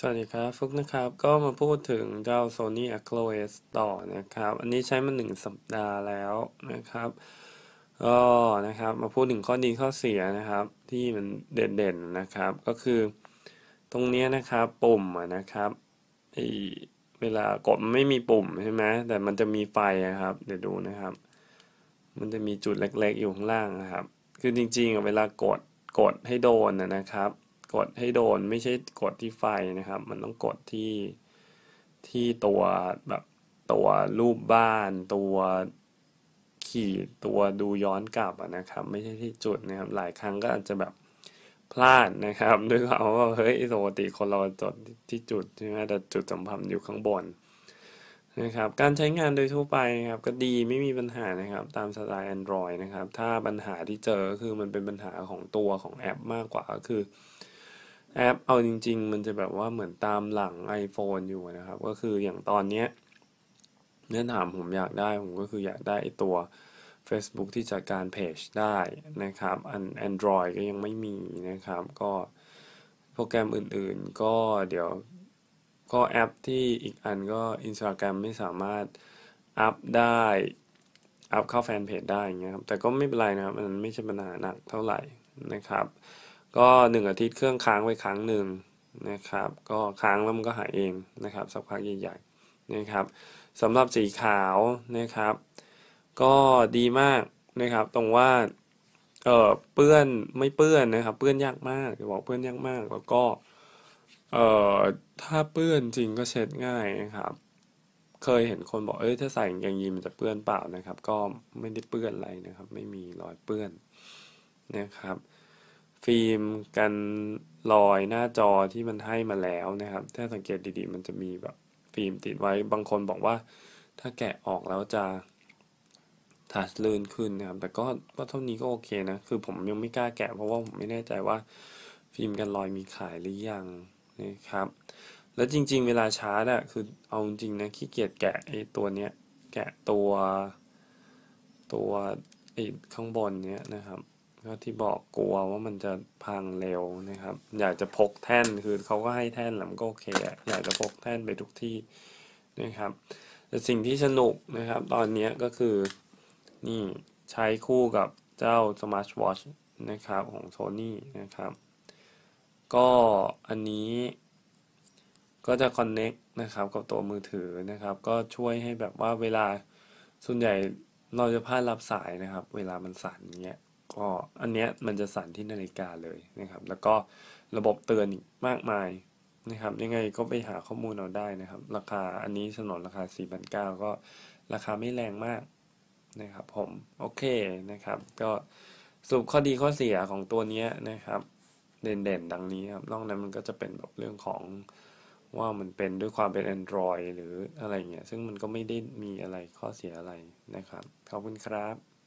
สวัสดีครับฟุกนะครับ ก็มาพูดถึงเจ้า Sony Acro S ต่อนะครับ อันนี้ใช้มาหนึ่งสัปดาห์แล้วนะครับก็นะครับ มาพูดถึงข้อดีข้อเสียนะครับ ที่มันเด่นๆนะครับ ก็คือตรงนี้นะครับปุ่มนะครับไอเวลากดมันไม่มีปุ่มใช่ไหมแต่มันจะมีไฟครับ เดี๋ยวดูนะครับ มันจะมีจุดเล็กๆอยู่ข้างล่างนะครับ คือจริงๆเวลากดกดให้โดนนะครับ กดให้โดนไม่ใช่กดที่ไฟนะครับ มันต้องกดที่ที่ตัวแบบตัวรูปบ้าน ตัวขีดตัวดูย้อนกลับนะครับ ไม่ใช่ที่จุดนะครับหลายครั้งก็อาจจะแบบพลาดนะครับด้วยความว่าเฮ้ยปกติคนเราจดที่จุดใช่ไหมแต่จุดสัมผัสอยู่ข้างบนนะครับการใช้งานโดยทั่วไปครับก็ดีไม่มีปัญหานะครับ ตามสไตล์ Android นะครับ ถ้าปัญหาที่เจอคือมันเป็นปัญหาของตัวของแอปมากกว่าก็คือ แอปเอาจริง ๆ มันจะแบบว่าเหมือนตามหลัง iPhone อยู่นะครับ ก็คืออย่างตอนเนี้ยเนื้อถามผมอยากได้ ผมก็คืออยากได้ตัว Facebook ที่จัดการเพจได้นะครับอัน Android ก็ยังไม่มีนะครับ ก็โปรแกรมอื่นๆ ก็เดี๋ยวก็แอปที่อีกอันก็ Instagram ไม่สามารถอัพได้อัพเข้าแฟนเพจได้เงี้ยครับแต่ก็ไม่เป็นไรนะครับมันไม่ใช่ปัญหาหนักเท่าไหร่นะครับ ก็หนึ่งอาทิตย์เครื่องค้างไว้ครั้งหนึ่งนะครับ ก็ค้างแล้วมันก็หายเองนะครับ สักพักใหญ่ๆนะครับสำหรับสีขาวนะครับ ก็ดีมากนะครับ ตรงว่าเออเปื้อนไม่เปื้อนนะครับ เปื้อนยากมากจะบอกเปื้อนยากมากแล้วก็เอ่อถ้าเปื้อนจริงก็เช็ดง่ายนะครับ เคยเห็นคนบอกเอ้ยถ้าใส่กางเกงยีนมันจะเปื้อนเปล่านะครับ ก็ไม่ได้เปื้อนอะไรนะครับ ไม่มีรอยเปื้อนนะครับ ฟิล์มกันรอยหน้าจอที่มันให้มาแล้วนะครับ ถ้าสังเกตดีๆ มันจะมีแบบฟิล์มติดไว้บางคนบอกว่า ถ้าแกะออกแล้วจะ touch ลื่นขึ้นนะครับ แต่ก็ก็เท่านี้ก็โอเคนะ คือผมยังไม่กล้าแกะเพราะว่าผมไม่แน่ใจว่าฟิล์มกันรอยมีขายหรือยังนะครับ แล้วจริง ๆ เวลาชาร์จอะคือเอาจริงนะขี้เกียจแกะไอ้ตัวเนี้ยแกะตัวตัวไอ้ข้างบนเนี้ยนะครับ ก็ที่บอกกลัวว่ามันจะพังเร็วนะครับ อยากจะพกแท่นคือเขาก็ให้แท่นแล้วมันก็โอเคอยากจะพกแท่นไปทุกที่นะครับ แต่สิ่งที่สนุกนะครับ ตอนนี้ก็คือนี่ใช้คู่กับเจ้า Smart Watch นะครับของ Sony นะครับ ก็อันนี้ก็จะ Connect นะครับกับตัวมือถือนะครับ ก็ช่วยให้แบบว่าเวลาส่วนใหญ่เราจะพลาดรับสายนะครับ เวลามันสั่นเงี้ย ก็อันเนี้ยมันจะสั่นที่นาฬิกาเลยนะครับ แล้วก็ระบบเตือนอีกมากมายนะครับ ยังไงก็ไปหาข้อมูลเอาได้นะครับ ราคาอันนี้สนนราคา 4,900 ก็ราคาไม่แรงมากนะครับผมโอเคนะครับ ก็สรุปข้อดีข้อเสียของตัวนี้นะครับ เด่นๆ ดังนี้ครับนอกนั้นมันก็จะเป็นแบบเรื่องของว่ามันเป็นด้วยความเป็น Android หรืออะไรเงี้ย ซึ่งมันก็ไม่ได้มีอะไรข้อเสียอะไรนะครับ ขอบคุณครับ